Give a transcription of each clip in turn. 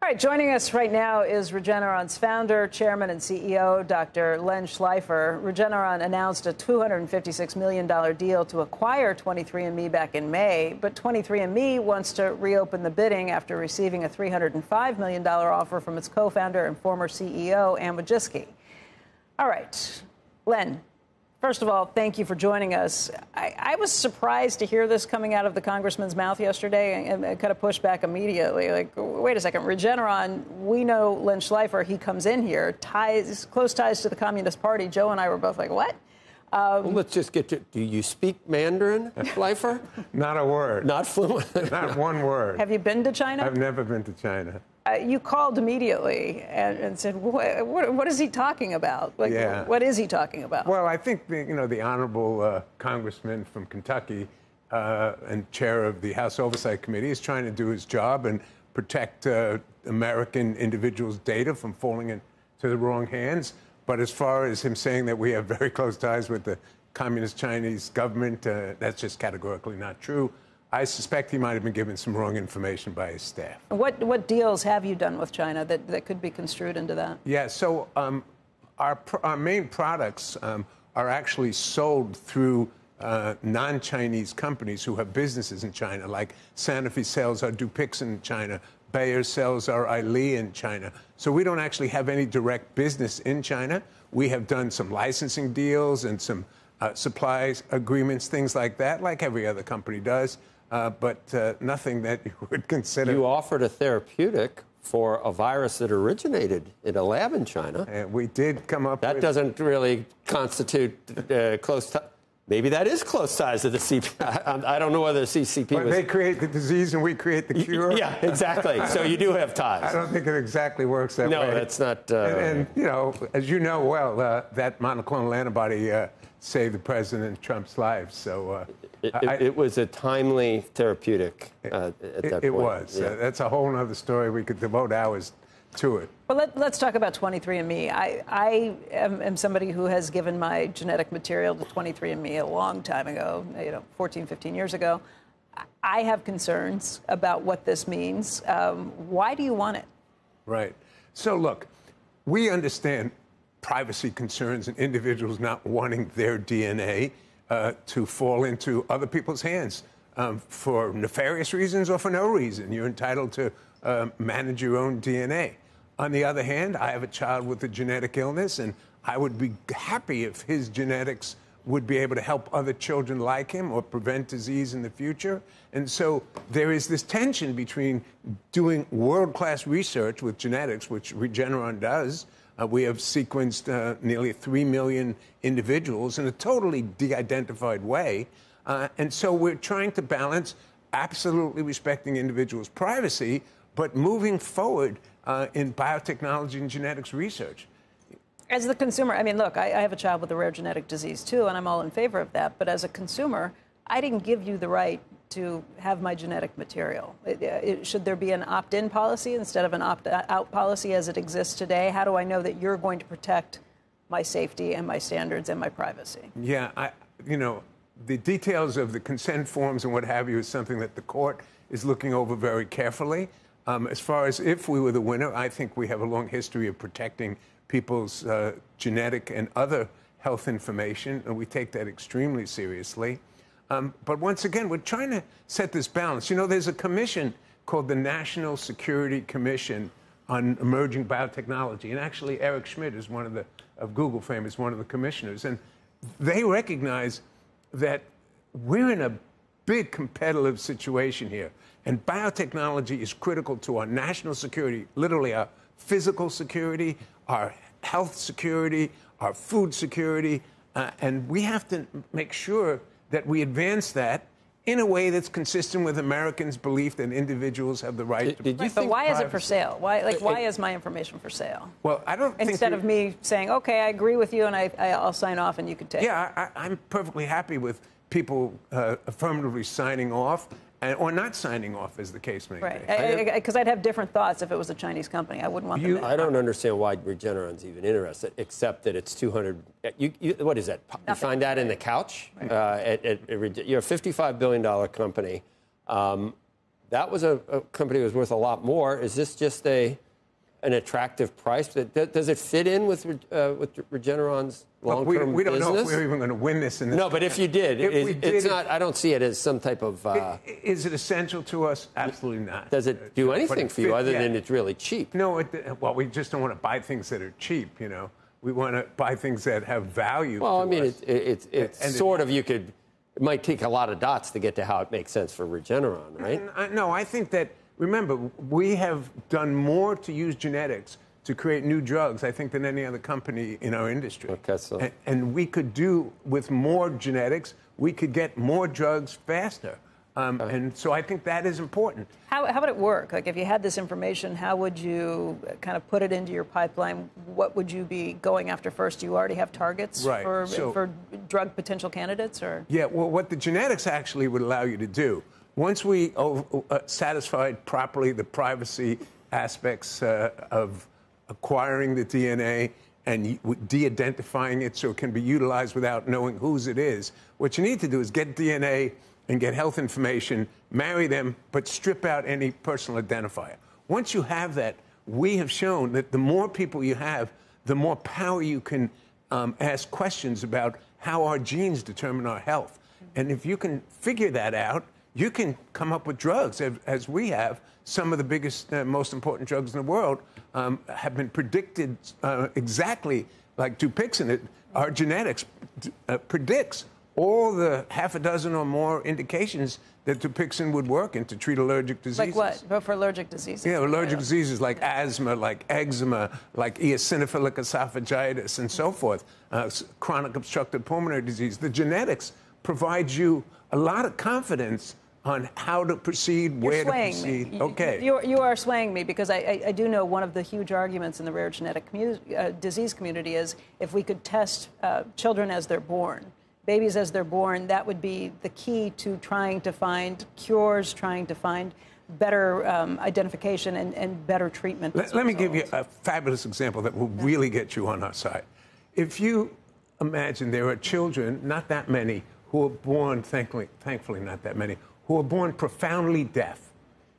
All right, joining us right now is Regeneron's founder, chairman, and CEO, Dr. Len Schleifer. Regeneron announced a $256 million deal to acquire 23andMe back in May, but 23andMe wants to reopen the bidding after receiving a $305 million offer from its co founder and former CEO, Anne Wojcicki. All right, Len, First of all, thank you for joining us. I, I, was surprised to hear this coming out of the congressman's mouth yesterday and, and kind of pushed back immediately. Like, wait a second, Regeneron, we know Len Schleifer, he comes in here, ties, close ties to the Communist Party. Joe and I were both like, what? Um, well, let's just get to. Do you speak Mandarin, Schleifer? Not a word. Not fluent. Not one word. Have you been to China? I've never been to China. Uh, you called immediately and, and said, what, what, what is he talking about? Like, yeah. what is he talking about? Well, I think the, you know the honorable uh, congressman from Kentucky uh, and chair of the House Oversight Committee is trying to do his job and protect uh, American individuals' data from falling into the wrong hands. But as far as him saying that we have very close ties with the communist Chinese government, uh, that's just categorically not true. I suspect he might have been given some wrong information by his staff. What, what deals have you done with China that, that could be construed into that? Yeah, so um, our, our main products um, are actually sold through uh, non Chinese companies who have businesses in China, like Sanofi sells our Dupixent in China, Bayer sells our Eylea in China. So we don't actually have any direct business in China. We have done some licensing deals and some uh, supplies agreements, things like that, like every other company does uh, but uh, nothing that you would consider. You offered a therapeutic for a virus that originated in a lab in China. And we did come up that with... doesn't really constitute uh, close. Maybe that is close ties to the CP. I, I don't know whether the CCP but was. They create the disease and we create the cure. Yeah, exactly. so you do have ties. I don't think it exactly works that no, way. No, that's not. Uh... And, and, you know, as you know well, uh, that monoclonal antibody uh, saved the President Trump's life. So uh, it, I, it, was a timely therapeutic uh, at it, that point. It was. Yeah. that's a whole other story. We could devote hours to it. Well, let, us talk about 23andMe. I, I am, am, somebody who has given my genetic material to 23andMe a long time ago, you know, 14, 15 years ago. I have concerns about what this means. Um, why do you want it? Right. So, look, we understand privacy concerns and individuals not wanting their DNA uh, to fall into other people's hands um, for nefarious reasons or for no reason. You're entitled to uh, manage your own DNA. On the other hand, I have a child with a genetic illness, and I would be happy if his genetics would be able to help other children like him or prevent disease in the future. And so there is this tension between doing world class research with genetics, which Regeneron does. Uh, we have sequenced uh, nearly 3 million individuals in a totally de identified way. Uh, and so we're trying to balance absolutely respecting individuals' privacy, but moving forward uh, in biotechnology and genetics research. As the consumer, I mean, look, I, I, have a child with a rare genetic disease too, and I'm all in favor of that. But as a consumer, I didn't give you the right to have my genetic material. It, it, should there be an opt in policy instead of an opt out policy as it exists today? How do I know that you're going to protect my safety and my standards and my privacy? Yeah, I, you know, the details of the consent forms and what have you is something that the court is looking over very carefully. Um, as far as if we were the winner, I think we have a long history of protecting people's uh, genetic and other health information, and we take that extremely seriously. Um, but once again, we're trying to set this balance. You know, there's a commission called the National Security Commission on Emerging Biotechnology, and actually Eric Schmidt is one of the of Google fame is one of the commissioners, and they recognize that we're in a big competitive situation here. And biotechnology is critical to our national security, literally our physical security, our health security, our food security. Uh, and we have to make sure that we advance that in a way that's consistent with Americans' belief that individuals have the right did, to. Did you right, but why privacy? is it for sale? Why, like, why is my information for sale? Well, I don't. Instead of me saying, "Okay, I agree with you, and I, I'll sign off, and you can take." Yeah, I, I'm perfectly happy with people uh, affirmatively signing off and, or not signing off, as the case may right. be. Right, because I'd have different thoughts if it was a Chinese company. I wouldn't want you, them. To, I don't understand why Regeneron's even interested, except that it's 200. You, you, what is that? You find that in the couch? Right. Uh, at, at, at, you're a 55 billion dollar company. Um, that was a, a company that was worth a lot more. Is this just a an attractive price? Does it fit in with uh, with Regeneron's long term we, we don't business? know if we're even going to win this. In this no, but if you did, if it, we it's did, not. I don't see it as some type of. Uh, is it essential to us? Absolutely not. Does it do anything it for you other yeah. than it's really cheap? No, it, well, we just don't want to buy things that are cheap. You know, we want to buy things that have value. Well, I mean, us. it, it, it's it's And it- sort of you could. It might take a lot of dots to get to how it makes sense for Regeneron, right? I- No, I think that, remember, we have done more to use genetics to create new drugs, I think, than any other company in our industry. Okay, so- And, and we could do, with more genetics, we could get more drugs faster. Um, And so I think that is important. How, how would it work? Like, if you had this information, how would you kind of put it into your pipeline? What would you be going after first? Do you already have targets Right, for, so- for drug potential candidates, or? Yeah, well, what the genetics actually would allow you to do, once we uh, uh, satisfied properly the privacy aspects uh, of acquiring the DNA and de identifying it so it can be utilized without knowing whose it is, what you need to do is get DNA and get health information, marry them, but strip out any personal identifier. Once you have that, we have shown that the more people you have, the more power you can um, ask questions about how our genes determine our health. And if you can figure that out, you can come up with drugs, as, as we have. Some of the biggest, uh, most important drugs in the world um, have been predicted uh, exactly like Dupixent. It, our genetics uh, predicts all the half a dozen or more indications that Dupixent would work in to treat allergic diseases. Like what? But for allergic diseases? Yeah, allergic diseases like asthma, like eczema, like eosinophilic esophagitis, and so forth, uh, chronic obstructive pulmonary disease. The genetics provides you a lot of confidence on how to proceed, You're where to proceed. me. Okay. You, you are swaying me because I, I, I do know one of the huge arguments in the rare genetic commu- uh, disease community is if we could test uh, children as they're born, babies as they're born, that would be the key to trying to find cures, trying to find better um, identification and, and better treatment. Let, let me give you a fabulous example that will really get you on our side. If you imagine there are children, not that many, who are born, thankfully, thankfully not that many, who are born profoundly deaf.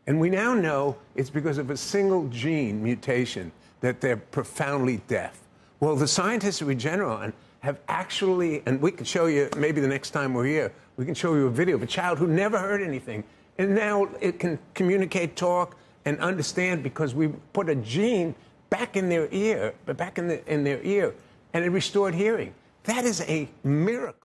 And we now know it's because of a single gene mutation that they're profoundly deaf. Well, the scientists at Regeneron have actually, and we can show you maybe the next time we're here, we can show you a video of a child who never heard anything. And now it can communicate, talk, and understand because we put a gene back in their ear, but back in, the, in their ear, and it restored hearing. That is a miracle.